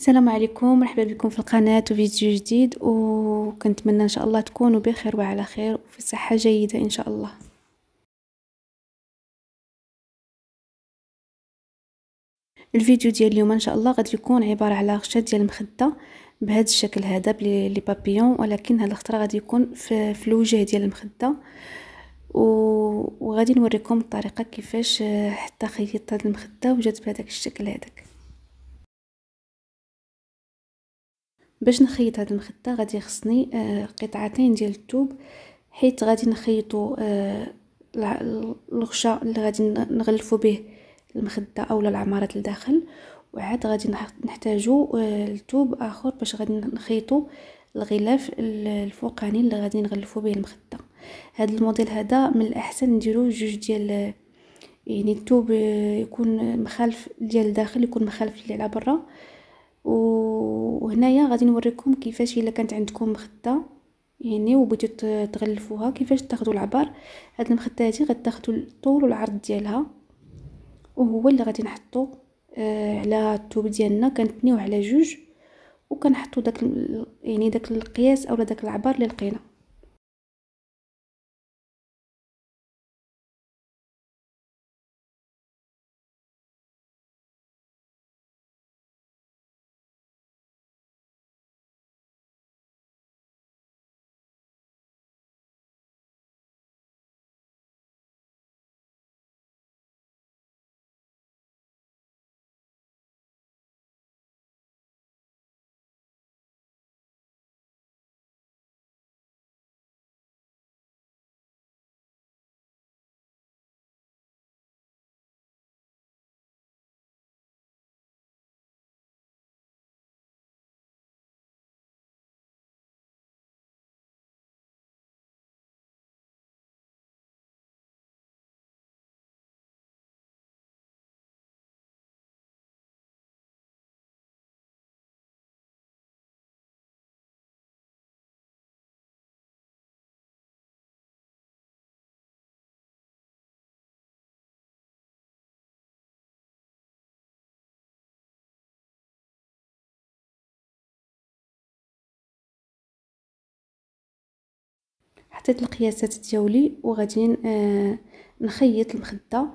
السلام عليكم مرحبا بكم في القناة وفيديو جديد وكنتمنى إن شاء الله تكونوا بخير وعلى خير وفي صحة جيدة إن شاء الله. الفيديو ديال اليوم إن شاء الله غادي يكون عبارة على غشاء ديال المخدة بهذا الشكل هذا بلي بابيون ولكن هذا الخطره غادي يكون في, في الوجه ديال المخدة. وغادي نوريكم الطريقة كيفاش حتى خيطت هذه المخدة وجات بهذاك الشكل هذاك. باش نخيط هذه المخده غادي يخصني آه، قطعتين ديال الثوب حيت غادي نخيطوا آه، الغشاء اللي غادي نغلفوا به المخدة اولا العمارات لداخل. وعاد غادي نحتاجو آه، الثوب آخر باش غادي نخيطو الغلاف الفوقاني اللي غادي نغلفو به المخدة. هذا الموديل هذا من الأحسن نديرو جوج ديال يعني الثوب يكون مخالف ديال الداخل يكون مخالف اللي على برا. وهنايا غادي نوريكم كيفاش إلا كانت عندكم مخدة يعني وبغيتو تغلفوها كيفاش تاخذوا العبار. هاد المخدة هذه غتاخذوا الطول والعرض ديالها وهو اللي غادي نحطو آه على الثوب ديالنا. كنتنيو على جوج وكنحطو داك يعني داك القياس اولا داك العبار اللي لقينا. حطيت القياسات ديالي وغادي آه نخيط المخده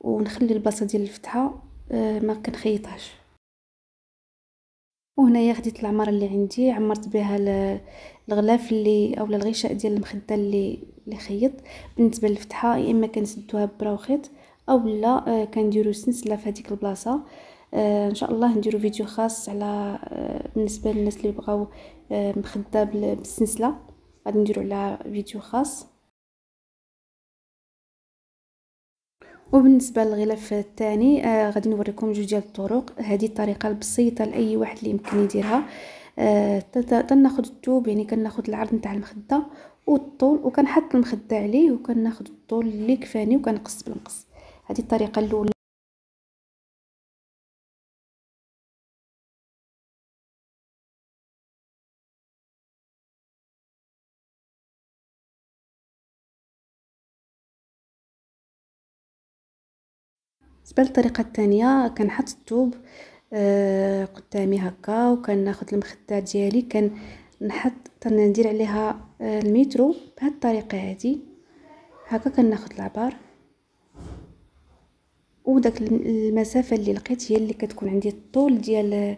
ونخلي البلاصة ديال الفتحة آه ما كنخيطهاش. وهنايا خديت العمارة اللي عندي عمرت بها الغلاف اللي اولا الغشاء ديال المخدة اللي اللي خيط. بالنسبة للفتحة يا إما كنسدوها ببراوخيط اولا آه كنديروا سلسله في هذيك البلاصة. آه إن شاء الله نديرو فيديو خاص على آه بالنسبة للناس اللي بغاو آه مخدة بالسلسله غادي نديرو على فيديو خاص. وبالنسبة للغلاف الثاني آه غادي نوريكم جوج ديال الطرق. هذه الطريقة البسيطة لأي واحد اللي يمكن يديرها. آه تناخذ الثوب يعني كناخذ العرض نتاع المخدة والطول وكنحط المخدة عليه وكناخذ الطول اللي كفاني وكنقص بالمقص هذه الطريقة الأولى. بالنسبة للطريقه الثانية كنحط الثوب آه قدامي هكا وكناخذ المخدة ديالي كنحط تندير عليها آه المترو بهذه الطريقة هذه هكا كناخذ العبار. وداك المسافة اللي لقيت هي اللي كتكون عندي الطول ديال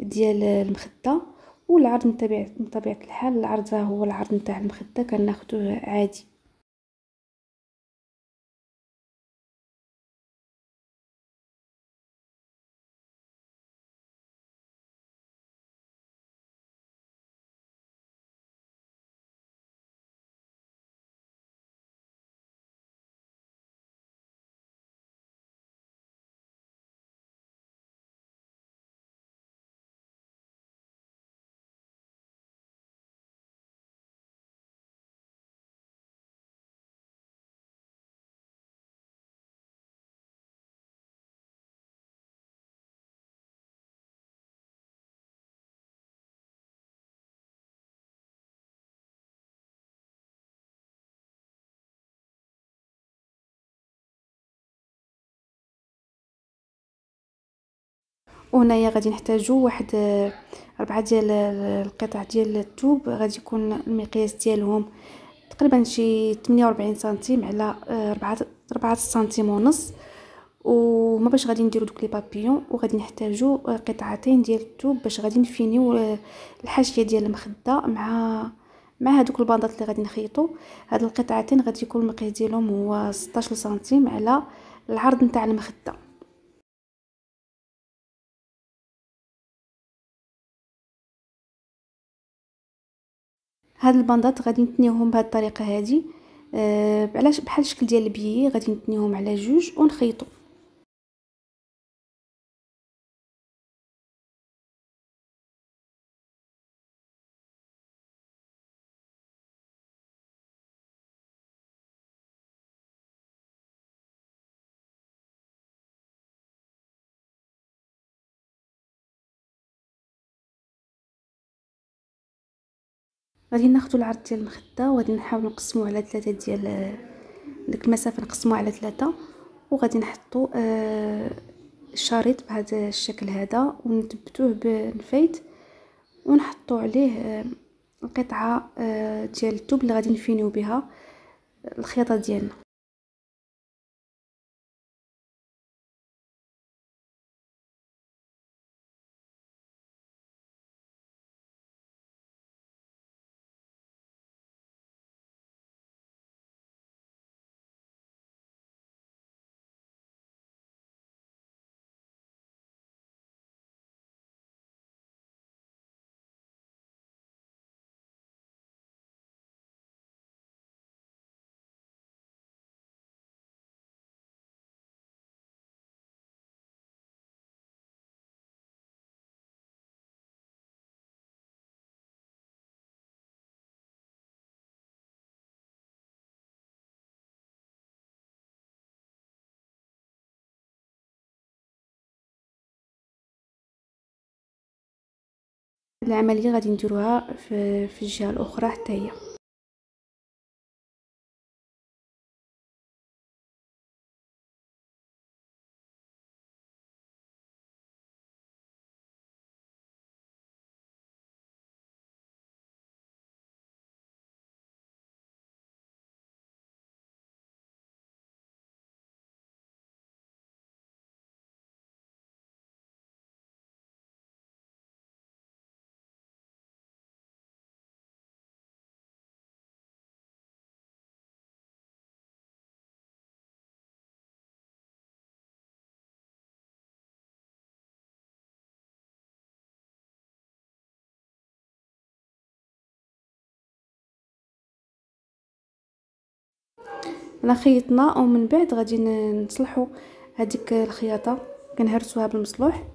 ديال المخدة. والعرض من طبيعه الحال العرض هو العرض نتاع المخدة كناخذوه عادي. وهنايا غادي نحتاجو واحد ربعة ديال القطع ديال الثوب غادي يكون المقياس ديالهم تقريبا شي 48 سنتيم على ربعة ربعة سنتيم ونص. وما باش غادي نديرو دوك لي بابيون وغادي نحتاجو قطعتين ديال الثوب باش غادي نفينيو الحاشية ديال المخدة مع مع هذوك الباندات اللي غادي نخيطو. هاد القطعتين غادي يكون المقياس ديالهم هو 16 سنتيم على العرض نتاع المخدة. هاد الباندات غادي نتنيوهم بهاد الطريقة هادي. أه علاش بحال الشكل ديال البيي غادي نتنيوهم على جوج ونخيطو. غادي ناخدو العرض ديال المخدة وغادي نحاول نقسموه على ثلاثة ديال ديك المسافة نقسموها على ثلاثة وغادي نحطو آه الشريط بهذا الشكل هذا ونثبتوه بنفايت ونحطو عليه آه القطعة آه ديال الثوب اللي غادي نفينيو بها الخياطة ديالنا. العملية غادي نديروها في, في الجهة الأخرى حتى هي. انا خيطنا ومن بعد غادي نصلحوا هذيك الخياطة. كنهرسوها بالمصلوح.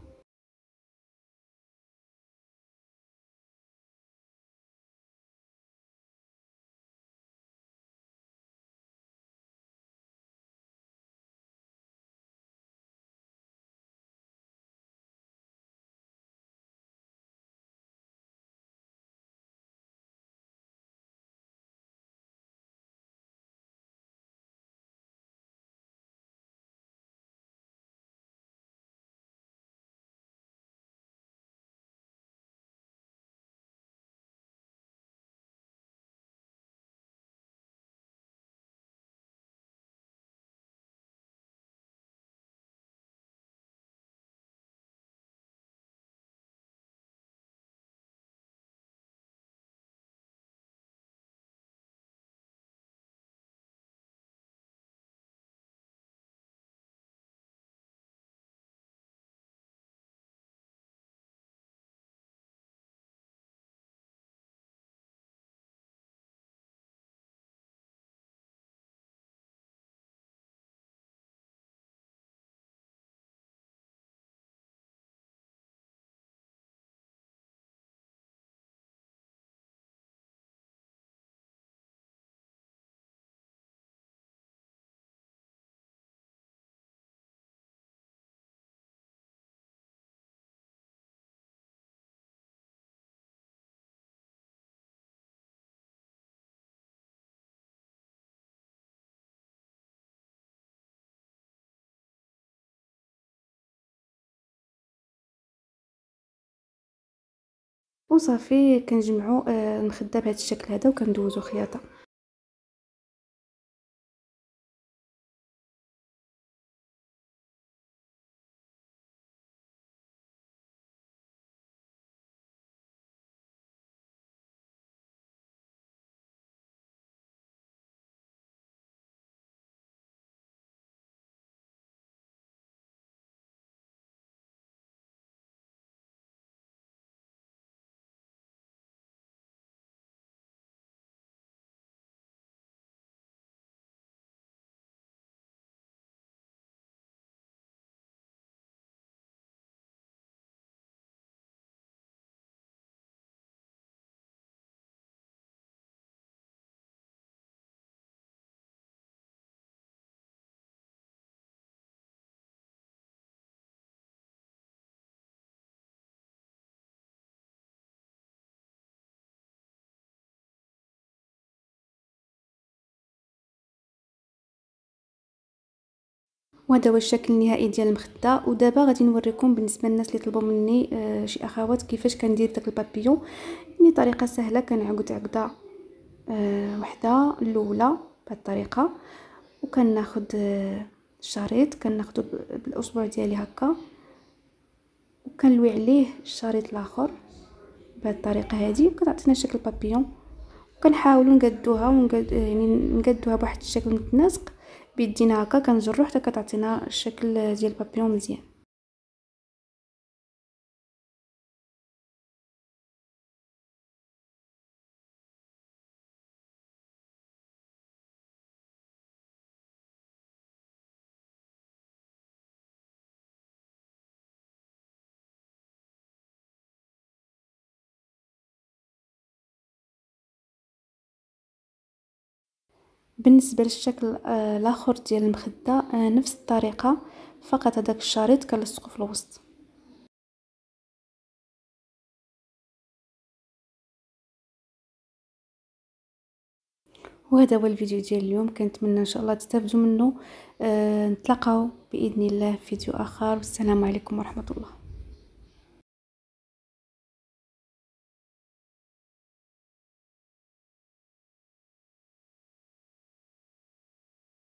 وصافي كنجمعو آه المخده بهذا الشكل هذا وكندوزو خياطة. وهذا هو الشكل النهائي ديال المخدة. ودابا غادي نوريكم بالنسبة للناس اللي طلبوا مني آه شي أخوات كيفاش كندير داك البابيون. يعني طريقة سهلة كنعقد عقدة آه وحدة الأولى بهذه الطريقة. وكناخذ آه الشريط كناخذو بالاصبع ديالي هكا. وكنلوي عليه الشريط الآخر بهذه الطريقة هذه وكتعطينا شكل بابيون وكنحاولوا نقادوها ونقاد يعني نقادوها بواحد الشكل متناسق. بيدينا هكا كنجرو حتى كتعطينا الشكل ديال البابيون مزيان. بالنسبة للشكل الآخر ديال المخدة نفس الطريقة فقط هذاك الشريط كنلصقو في الوسط. وهذا هو الفيديو ديال اليوم. كنتمنى إن شاء الله تستافدوا منه. أه نتلاقاو بإذن الله في فيديو آخر. والسلام عليكم ورحمة الله.